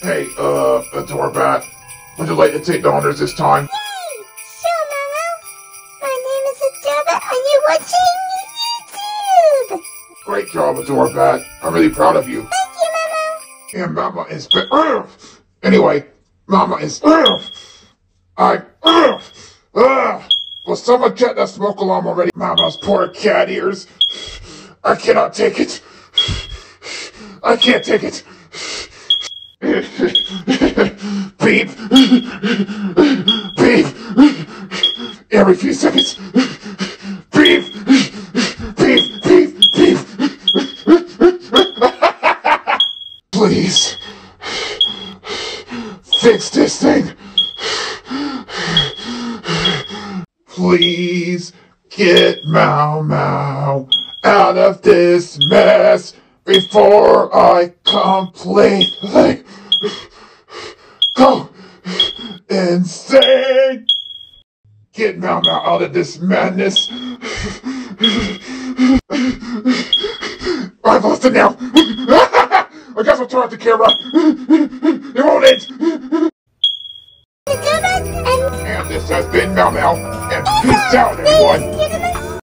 Hey, uh, Adorabat, would you like to take the honors this time? Hey, sure, Momo. My name is Adora. Are you're watching YouTube? Great job, Adorabat. I'm really proud of you. Thank you, Momo. And Mama is. Uh, anyway, Mama is. Uh, I. Uh, uh, will someone check that smoke alarm already? Mama's poor cat ears. I cannot take it. I can't take it. Beep. Beep. Every few seconds. Beep. Beep. Beep. Beep. Please. Fix this thing. Please get Mao Mao out of this mess before I completely go insane. Get Mao Mao out of this madness. I've lost it now. I guess I'll turn off the camera. It won't end. And And this has been Mao Mao. And peace out, everyone.